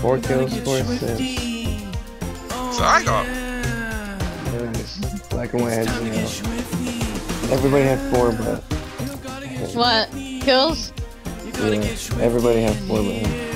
Four kills, four assists. So I got Black and white has zero. Everybody had four, but What? Kills? yeah, everybody had four but him.